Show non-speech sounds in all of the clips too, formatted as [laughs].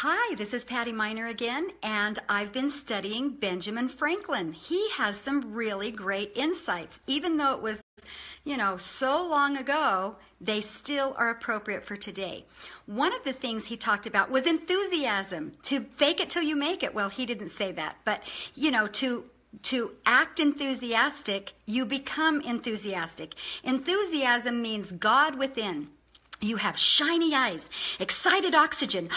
Hi, this is Patty Miner again, and I've been studying Benjamin Franklin. He has some really great insights. Even though it was, you know, so long ago, they still are appropriate for today. One of the things he talked about was enthusiasm, to fake it till you make it. Well, he didn't say that, but, you know, to to act enthusiastic, you become enthusiastic. Enthusiasm means God within. You have shiny eyes, excited oxygen.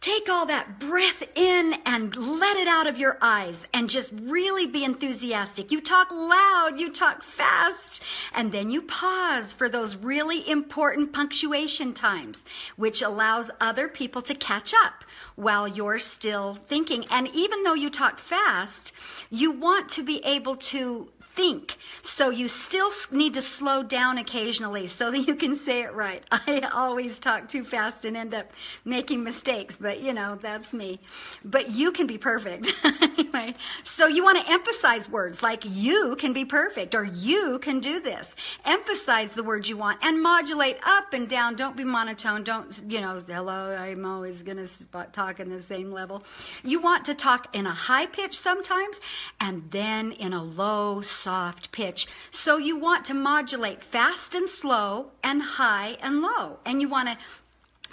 Take all that breath in and let it out of your eyes and just really be enthusiastic. You talk loud, you talk fast, and then you pause for those really important punctuation times, which allows other people to catch up while you're still thinking. And even though you talk fast, you want to be able to think. So you still need to slow down occasionally so that you can say it right. [laughs] I always talk too fast and end up making mistakes, but you know, that's me. But you can be perfect. [laughs] anyway, so you want to emphasize words like you can be perfect or you can do this. Emphasize the words you want and modulate up and down. Don't be monotone. Don't, you know, hello, I'm always going to talk in the same level. You want to talk in a high pitch sometimes and then in a low, soft pitch. So you want to modulate fast and slow and high and low. And you want to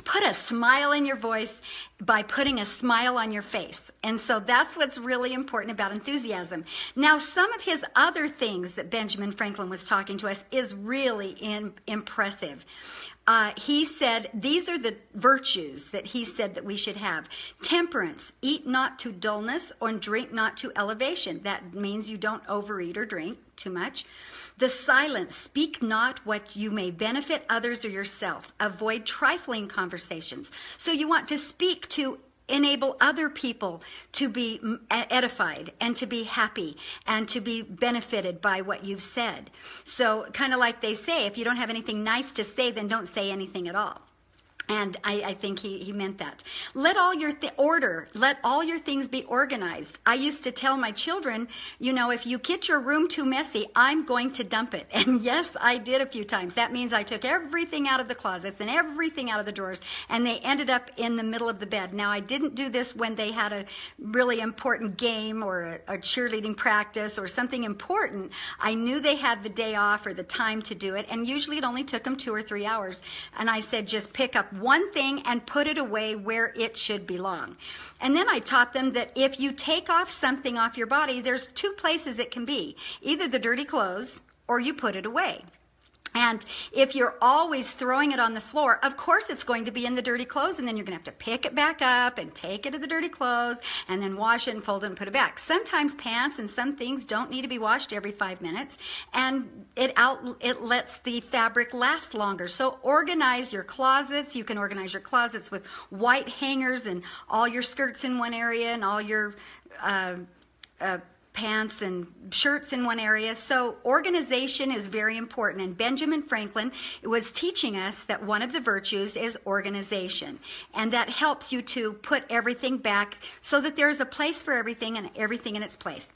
put a smile in your voice by putting a smile on your face. And so that's what's really important about enthusiasm. Now, some of his other things that Benjamin Franklin was talking to us is really in, impressive. Uh, he said these are the virtues that he said that we should have. Temperance eat not to dullness or drink not to elevation. That means you don't overeat or drink too much. The silence speak not what you may benefit others or yourself. Avoid trifling conversations. So you want to speak to enable other people to be edified and to be happy and to be benefited by what you've said. So, kind of like they say, if you don't have anything nice to say, then don't say anything at all. And I, I, think he, he meant that. Let all your th- order, let all your things be organized. I used to tell my children, you know, if you get your room too messy, I'm going to dump it. [laughs] And yes, I did a few times. That means I took everything out of the closets and everything out of the drawers, and they ended up in the middle of the bed. Now, I didn't do this when they had a really important game or a, a cheerleading practice or something important. I knew they had the day off or the time to do it, and usually it only took them two or three hours. And I said, just pick up one thing and put it away where it should belong. And then I taught them that if you take off something off your body, there's two places it can be either the dirty clothes or you put it away. And if you're always throwing it on the floor, of course it's going to be in the dirty clothes, and then you're going to have to pick it back up and take it to the dirty clothes and then wash it and fold it and put it back. Sometimes pants and some things don't need to be washed every five minutes, and it out it lets the fabric last longer. So organize your closets. You can organize your closets with white hangers and all your skirts in one area and all your uh, uh, pants and shirts in one area. So organization is very important. And Benjamin Franklin was teaching us that one of the virtues is organization. And that helps you to put everything back so that there's a place for everything and everything in its place.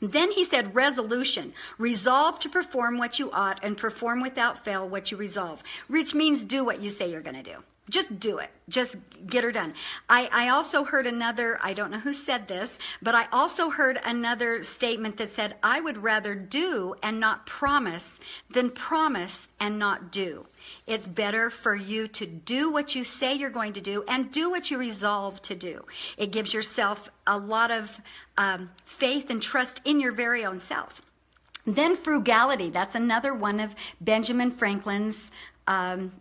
Then he said, resolution. Resolve to perform what you ought and perform without fail what you resolve, which means do what you say you're going to do. Just do it. Just get her done. I, I also heard another, I don't know who said this, but I also heard another statement that said, I would rather do and not promise than promise and not do. It's better for you to do what you say you're going to do and do what you resolve to do. It gives yourself a lot of um, faith and trust in your very own self. Then frugality. That's another one of Benjamin Franklin's um,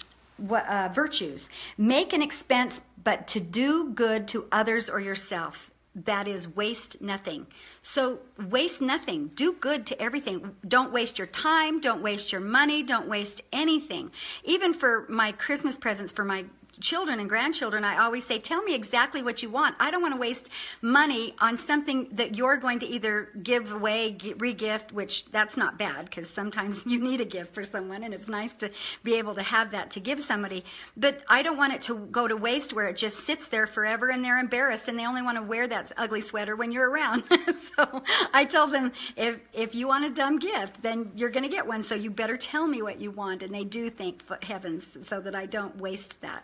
uh, virtues. Make an expense, but to do good to others or yourself. That is waste nothing. So waste nothing. Do good to everything. Don't waste your time. Don't waste your money. Don't waste anything. Even for my Christmas presents for my children and grandchildren, I always say, tell me exactly what you want. I don't want to waste money on something that you're going to either give away, regift, which that's not bad because sometimes [laughs] you need a gift for someone and it's nice to be able to have that to give somebody. But I don't want it to go to waste where it just sits there forever and they're embarrassed and they only want to wear that ugly sweater when you're around. [laughs] so I tell them, if, if you want a dumb gift, then you're going to get one. So you better tell me what you want. And they do thank heavens so that I don't waste that.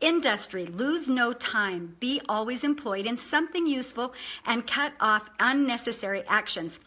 Industry, lose no time. Be always employed in something useful and cut off unnecessary actions.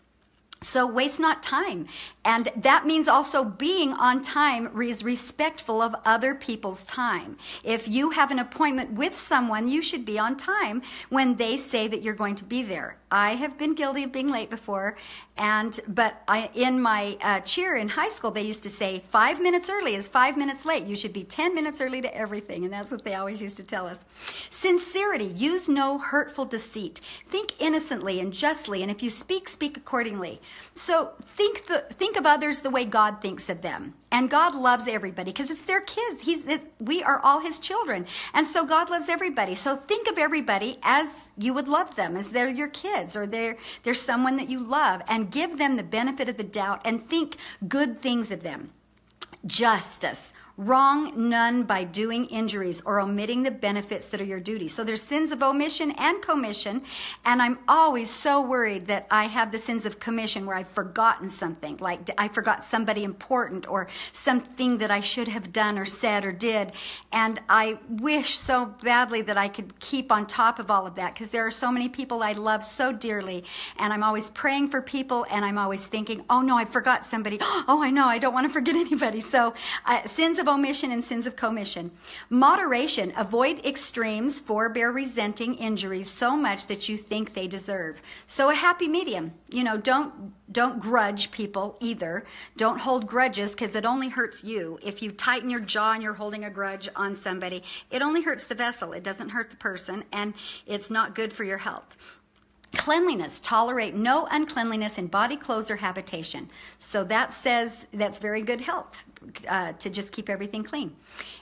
So waste not time. And that means also being on time is respectful of other people's time. If you have an appointment with someone, you should be on time when they say that you're going to be there. I have been guilty of being late before, and but I, in my uh, cheer in high school, they used to say five minutes early is five minutes late. You should be ten minutes early to everything, and that's what they always used to tell us. Sincerity, use no hurtful deceit. Think innocently and justly, and if you speak, speak accordingly. So think the think of others the way God thinks of them, and God loves everybody because it's their kids. He's we are all His children, and so God loves everybody. So think of everybody as you would love them, as they're your kids or they're they're someone that you love, and give them the benefit of the doubt and think good things of them. Justice Wrong none by doing injuries or omitting the benefits that are your duty. So there's sins of omission and commission. And I'm always so worried that I have the sins of commission where I've forgotten something, like I forgot somebody important or something that I should have done or said or did. And I wish so badly that I could keep on top of all of that because there are so many people I love so dearly. And I'm always praying for people and I'm always thinking, oh no, I forgot somebody. [gasps] Oh, I know, I don't want to forget anybody. So uh, sins of omission and sins of commission. Moderation, avoid extremes, forbear resenting injuries so much that you think they deserve. So a happy medium. You know, don't don't grudge people either. Don't hold grudges because it only hurts you. If you tighten your jaw and you're holding a grudge on somebody, it only hurts the vessel. It doesn't hurt the person and it's not good for your health. Cleanliness, tolerate no uncleanliness in body, clothes, or habitation. So that says that's very good health uh, to just keep everything clean.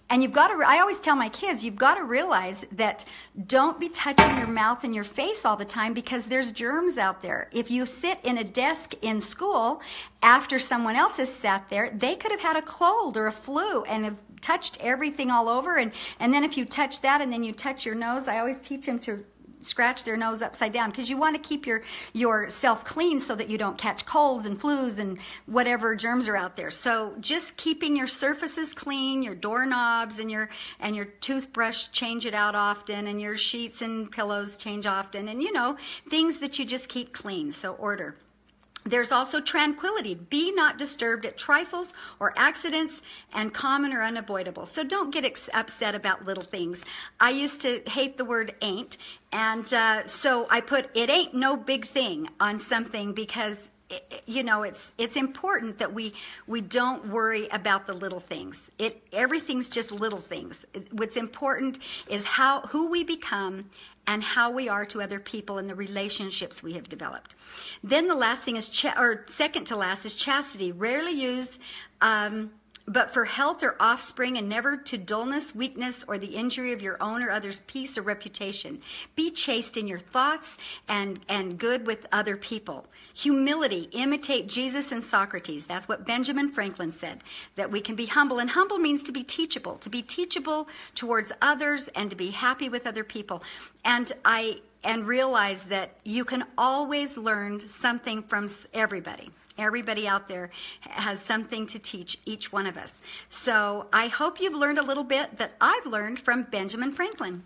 And you've got to, I always tell my kids, you've got to realize that don't be touching your mouth and your face all the time because there's germs out there. If you sit in a desk in school after someone else has sat there, they could have had a cold or a flu and have touched everything all over. And, and then if you touch that and then you touch your nose, I always teach them to scratch their nose upside down because you want to keep your yourself clean so that you don't catch colds and flus and whatever germs are out there. So just keeping your surfaces clean, your doorknobs and your and your toothbrush change it out often and your sheets and pillows change often and you know things that you just keep clean. So order. There's also tranquility. Be not disturbed at trifles or accidents and common or unavoidable. So don't get ex- upset about little things. I used to hate the word ain't. And uh, so I put it ain't no big thing on something because you know it's it's important that we we don't worry about the little things it everything's just little things what's important is how who we become and how we are to other people and the relationships we have developed. Then the last thing is, or second to last, is chastity. Rarely used, um, but for health or offspring, and never to dullness, weakness, or the injury of your own or others' peace or reputation. Be chaste in your thoughts and, and good with other people. Humility, imitate Jesus and Socrates. That's what Benjamin Franklin said, that we can be humble. And humble means to be teachable, to be teachable towards others and to be happy with other people. And I and realize that you can always learn something from everybody. Everybody out there has something to teach each one of us. So I hope you've learned a little bit that I've learned from Benjamin Franklin.